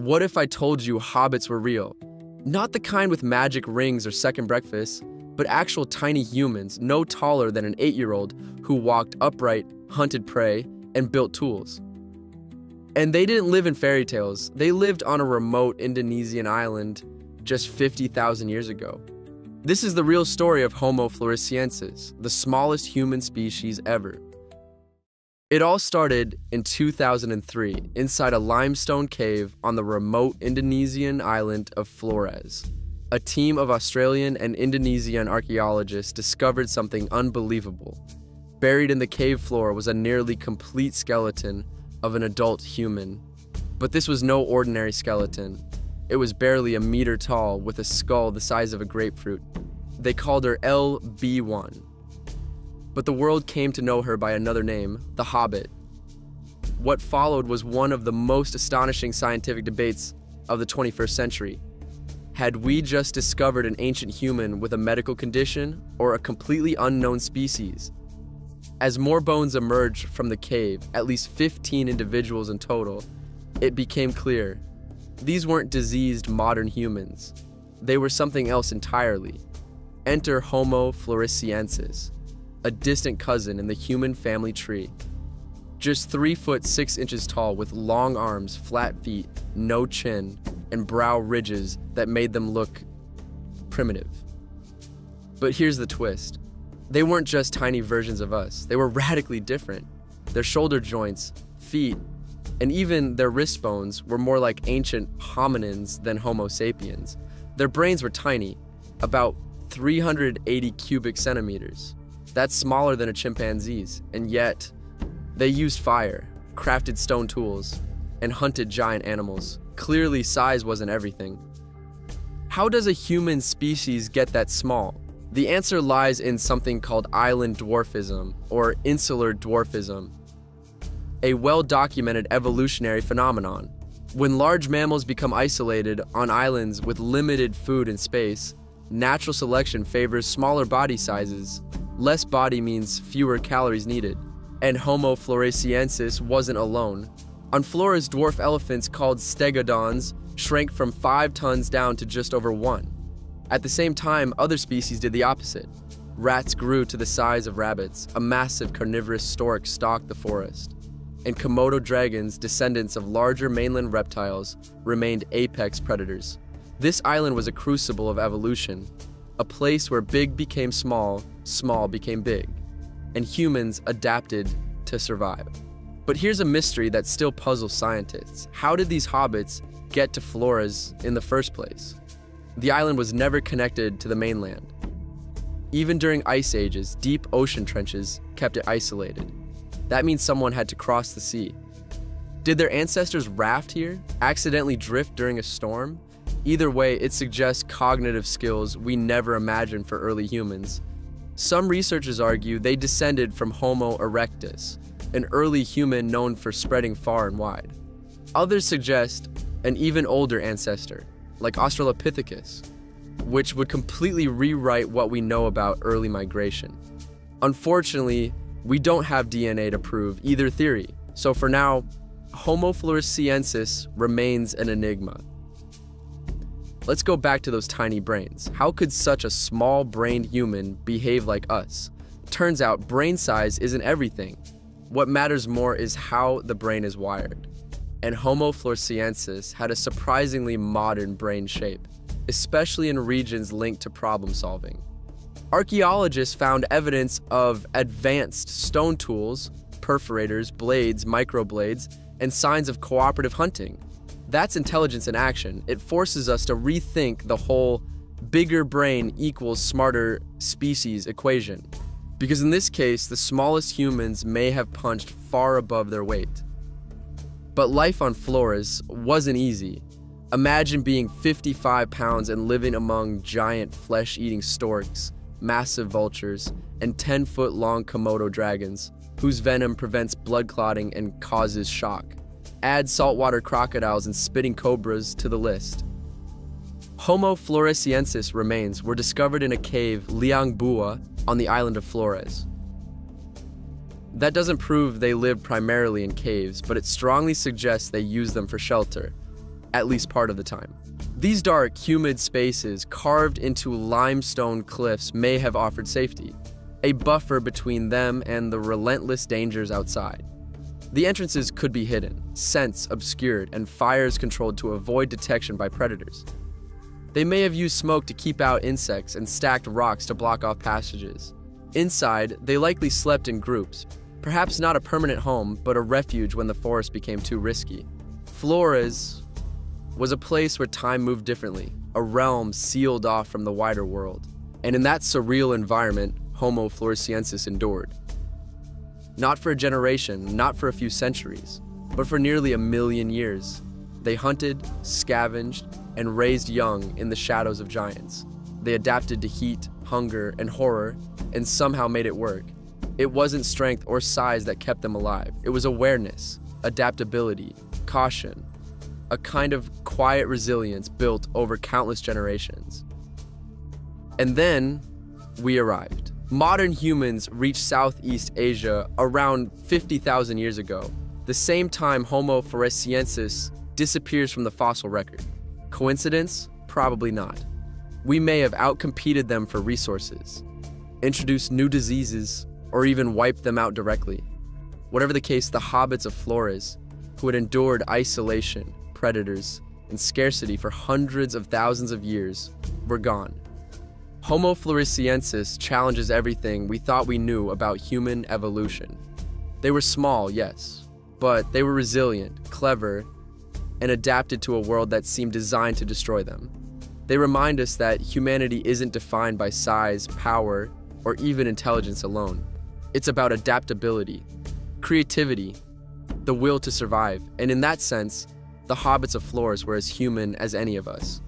What if I told you hobbits were real? Not the kind with magic rings or second breakfasts, but actual tiny humans no taller than an eight year old who walked upright, hunted prey, and built tools. And they didn't live in fairy tales, they lived on a remote Indonesian island just 50,000 years ago. This is the real story of Homo floresiensis, the smallest human species ever. It all started in 2003 inside a limestone cave on the remote Indonesian island of Flores. A team of Australian and Indonesian archaeologists discovered something unbelievable. Buried in the cave floor was a nearly complete skeleton of an adult human. But this was no ordinary skeleton. It was barely a meter tall with a skull the size of a grapefruit. They called her LB1 but the world came to know her by another name, the Hobbit. What followed was one of the most astonishing scientific debates of the 21st century. Had we just discovered an ancient human with a medical condition or a completely unknown species? As more bones emerged from the cave, at least 15 individuals in total, it became clear these weren't diseased modern humans. They were something else entirely. Enter Homo floresiensis a distant cousin in the human family tree. Just 3 foot 6 inches tall with long arms, flat feet, no chin, and brow ridges that made them look primitive. But here's the twist. They weren't just tiny versions of us. They were radically different. Their shoulder joints, feet, and even their wrist bones were more like ancient hominins than Homo sapiens. Their brains were tiny, about 380 cubic centimeters. That's smaller than a chimpanzee's, and yet they used fire, crafted stone tools, and hunted giant animals. Clearly, size wasn't everything. How does a human species get that small? The answer lies in something called island dwarfism, or insular dwarfism, a well documented evolutionary phenomenon. When large mammals become isolated on islands with limited food and space, natural selection favors smaller body sizes Less body means fewer calories needed. And Homo floresiensis wasn't alone. On Flores, dwarf elephants called stegodons shrank from 5 tons down to just over 1. At the same time, other species did the opposite. Rats grew to the size of rabbits, a massive carnivorous stork stalked the forest. And Komodo dragons, descendants of larger mainland reptiles, remained apex predators. This island was a crucible of evolution, a place where big became small, small became big, and humans adapted to survive. But here's a mystery that still puzzles scientists. How did these hobbits get to Flores in the first place? The island was never connected to the mainland. Even during ice ages, deep ocean trenches kept it isolated. That means someone had to cross the sea. Did their ancestors raft here, accidentally drift during a storm, Either way, it suggests cognitive skills we never imagined for early humans. Some researchers argue they descended from Homo erectus, an early human known for spreading far and wide. Others suggest an even older ancestor, like Australopithecus, which would completely rewrite what we know about early migration. Unfortunately, we don't have DNA to prove either theory, so for now, Homo floresiensis remains an enigma. Let's go back to those tiny brains. How could such a small brained human behave like us? Turns out brain size isn't everything. What matters more is how the brain is wired. And Homo floresiensis had a surprisingly modern brain shape, especially in regions linked to problem solving. Archaeologists found evidence of advanced stone tools, perforators, blades, microblades, and signs of cooperative hunting. That's intelligence in action. It forces us to rethink the whole bigger brain equals smarter species equation. Because in this case, the smallest humans may have punched far above their weight. But life on Flores wasn't easy. Imagine being 55 pounds and living among giant flesh eating storks, massive vultures, and 10 foot long Komodo dragons, whose venom prevents blood clotting and causes shock. Add saltwater crocodiles and spitting cobras to the list. Homo floresiensis remains were discovered in a cave Liang Bua on the island of Flores. That doesn't prove they lived primarily in caves, but it strongly suggests they used them for shelter. at least part of the time. These dark, humid spaces carved into limestone cliffs may have offered safety, a buffer between them and the relentless dangers outside. The entrances could be hidden, scents obscured, and fires controlled to avoid detection by predators. They may have used smoke to keep out insects and stacked rocks to block off passages. Inside, they likely slept in groups, perhaps not a permanent home, but a refuge when the forest became too risky. Flores was a place where time moved differently, a realm sealed off from the wider world. And in that surreal environment, Homo floresiensis endured. Not for a generation, not for a few centuries, but for nearly a million years. They hunted, scavenged, and raised young in the shadows of giants. They adapted to heat, hunger, and horror, and somehow made it work. It wasn't strength or size that kept them alive, it was awareness, adaptability, caution, a kind of quiet resilience built over countless generations. And then we arrived. Modern humans reached Southeast Asia around 50,000 years ago, the same time Homo floresiensis disappears from the fossil record. Coincidence? Probably not. We may have outcompeted them for resources, introduced new diseases, or even wiped them out directly. Whatever the case, the hobbits of Flores, who had endured isolation, predators, and scarcity for hundreds of thousands of years, were gone. Homo floresiensis challenges everything we thought we knew about human evolution. They were small, yes, but they were resilient, clever, and adapted to a world that seemed designed to destroy them. They remind us that humanity isn't defined by size, power, or even intelligence alone. It's about adaptability, creativity, the will to survive, and in that sense, the hobbits of Flores were as human as any of us.